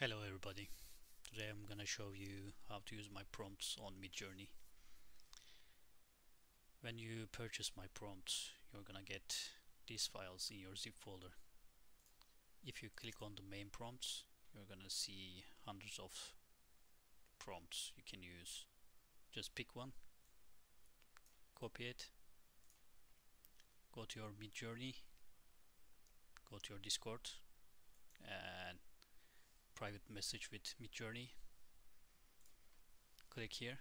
Hello everybody. Today I'm gonna show you how to use my prompts on Midjourney. When you purchase my prompts, you're gonna get these files in your zip folder. If you click on the main prompts, you're gonna see hundreds of prompts you can use. Just pick one, copy it, go to your Midjourney, go to your Discord, and private message with Midjourney. Click here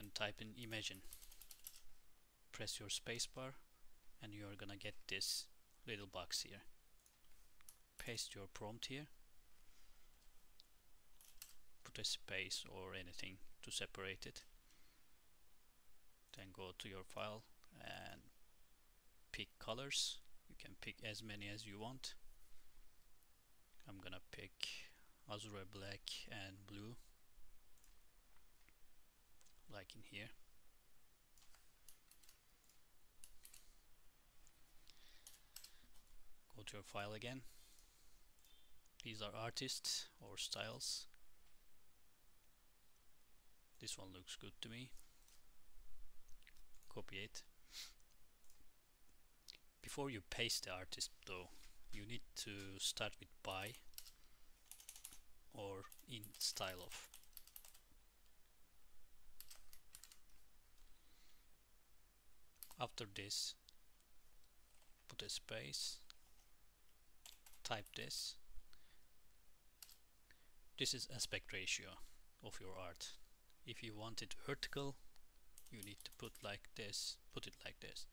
and type in Imagine. Press your spacebar and you are gonna get this little box here. Paste your prompt here. Put a space or anything to separate it. Then go to your file and pick colors. You can pick as many as you want I'm gonna pick azure black and blue like in here. Go to your file again. These are artists or styles. This one looks good to me. Copy it. Before you paste the artist though you need to start with by or in style of. After this put a space type this. This is aspect ratio of your art. If you want it vertical you need to put like this put it like this.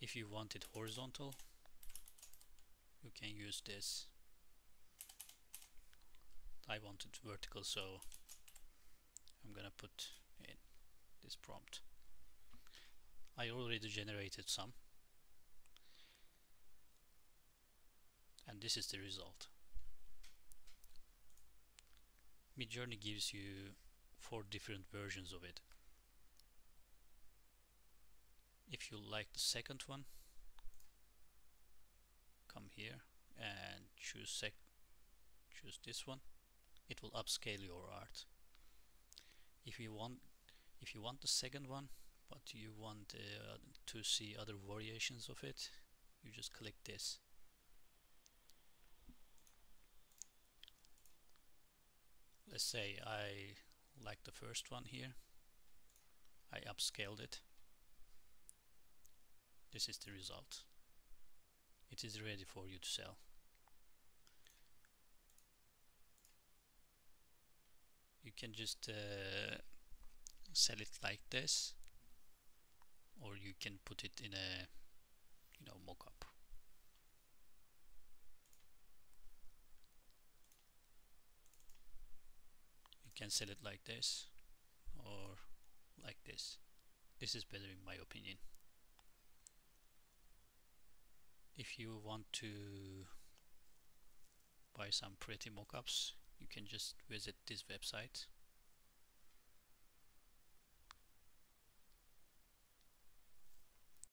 If you want it horizontal you can use this. I want it vertical so I'm gonna put in this prompt. I already generated some. And this is the result. Midjourney gives you four different versions of it. If you like the second one come here and choose sec choose this one it will upscale your art. If you want if you want the second one but you want uh, to see other variations of it you just click this. Let's say I like the first one here. I upscaled it. This is the result it is ready for you to sell. You can just uh, sell it like this or you can put it in a you know mock-up. You can sell it like this or like this. This is better in my opinion if you want to buy some pretty mockups you can just visit this website